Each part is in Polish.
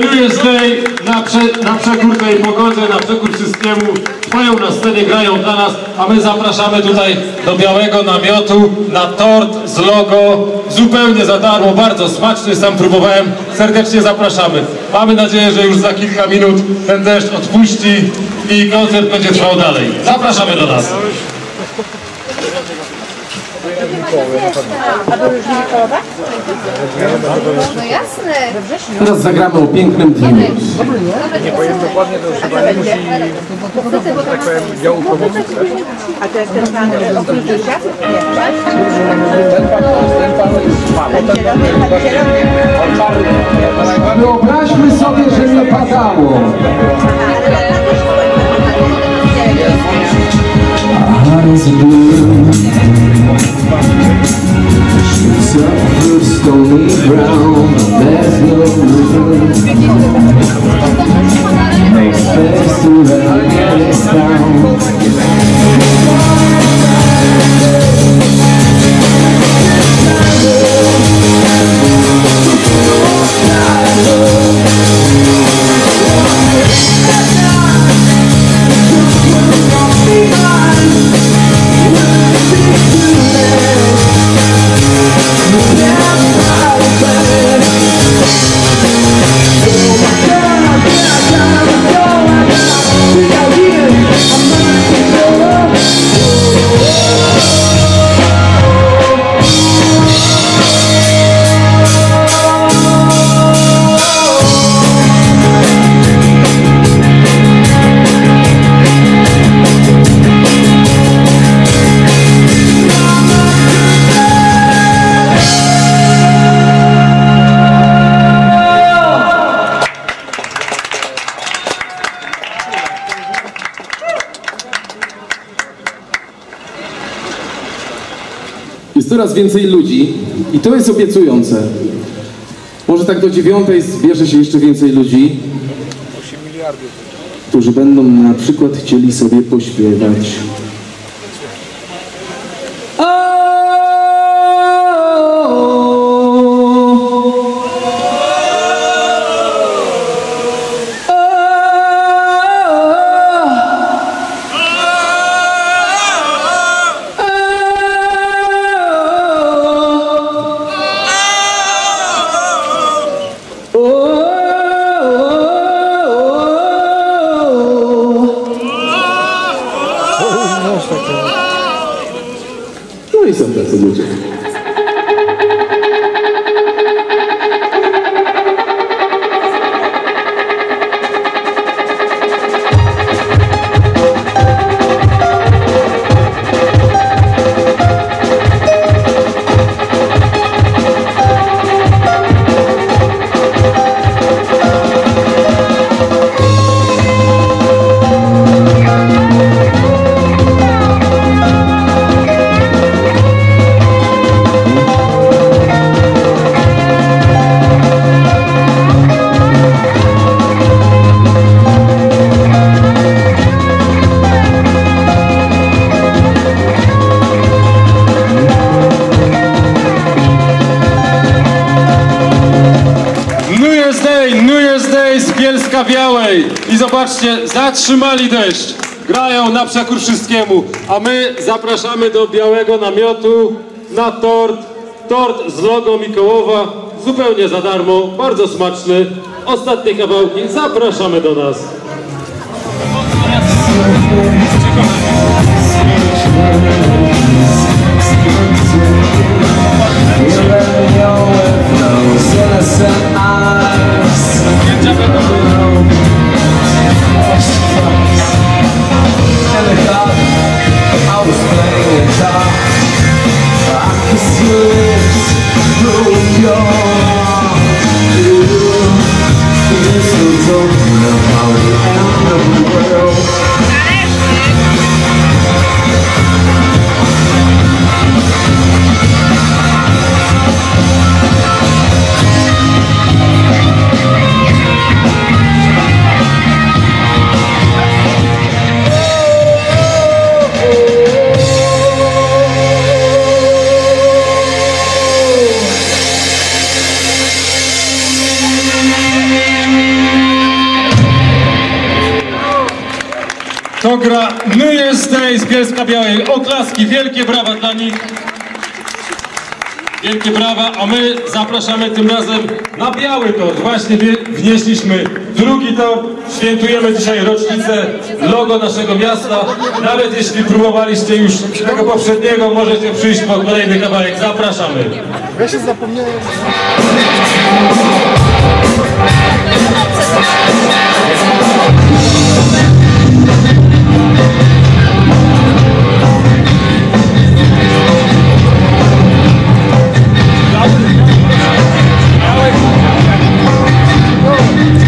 Venue Day na, prze, na przekór tej pogodzie, na przekór wszystkiemu stoją na scenie, grają dla nas, a my zapraszamy tutaj do białego namiotu na tort z logo zupełnie za darmo, bardzo smaczny, sam próbowałem, serdecznie zapraszamy. Mamy nadzieję, że już za kilka minut ten deszcz odpuści i koncert będzie trwał dalej. Zapraszamy do nas. No jasne. Teraz zagramy o pięknym dniu. Nie powiem dokładnie, to chyba nie musi, tak powiem, działu promocji. A to jest ten pan oprócz życia? Nie, tak? Ten pan, ten pan jest jest Wyobraźmy sobie, że nie padało. They say to the down Jest coraz więcej ludzi i to jest obiecujące. Może tak do dziewiątej zbierze się jeszcze więcej ludzi, którzy będą na przykład chcieli sobie pośpiewać. zatrzymali deszcz. Grają na przekór wszystkiemu, a my zapraszamy do białego namiotu na tort. Tort z logo Mikołowa, zupełnie za darmo, bardzo smaczny. Ostatnie kawałki, zapraszamy do nas. Thank you. To gra Year's Day z Bielska Białej. Oklaski, wielkie brawa dla nich. Wielkie brawa, a my zapraszamy tym razem na biały tort. Właśnie wnieśliśmy drugi tort. Świętujemy dzisiaj rocznicę logo naszego miasta. Nawet jeśli próbowaliście już tego poprzedniego, możecie przyjść po kolejny kawałek. Zapraszamy. Ja się zapomniałem. Thank you.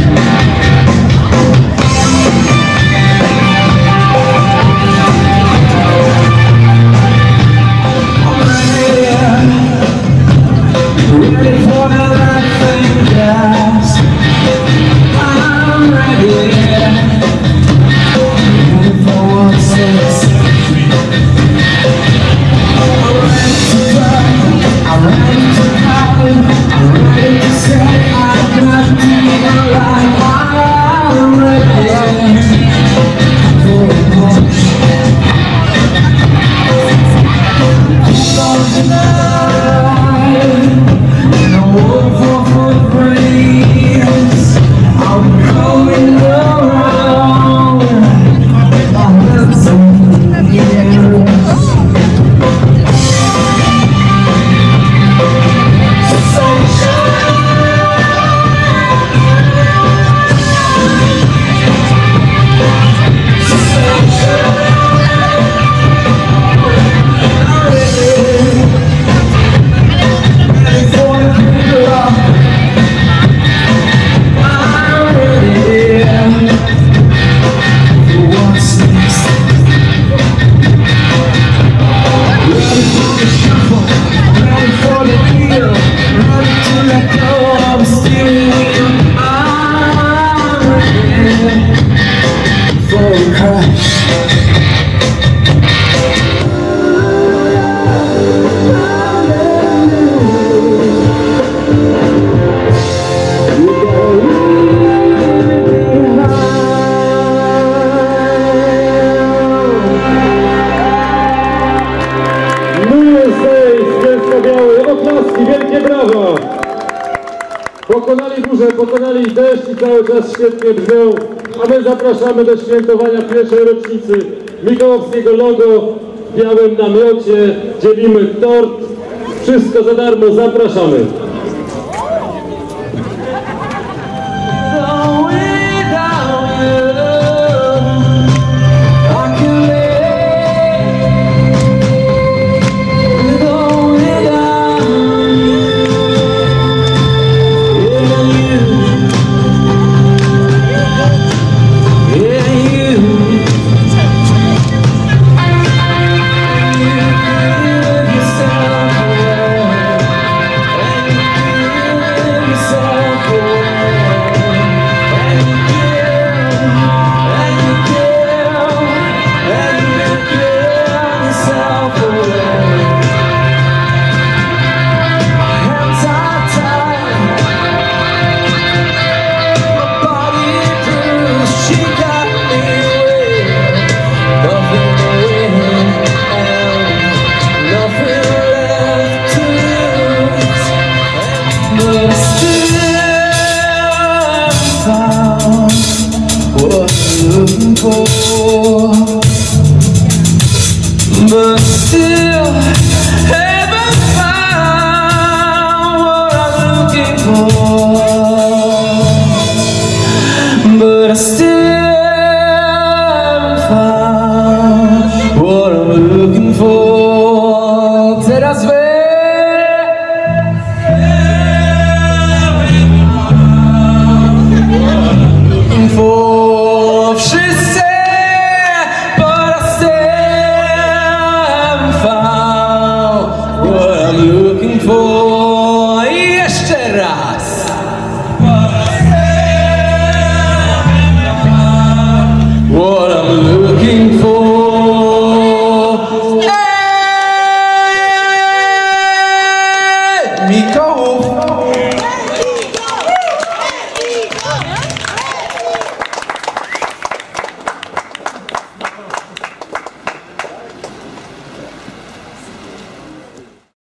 Czas świetnie brzmią. A my zapraszamy do świętowania pierwszej rocznicy Mikołowskiego logo w białym namiocie. Dzielimy tort. Wszystko za darmo. Zapraszamy. thua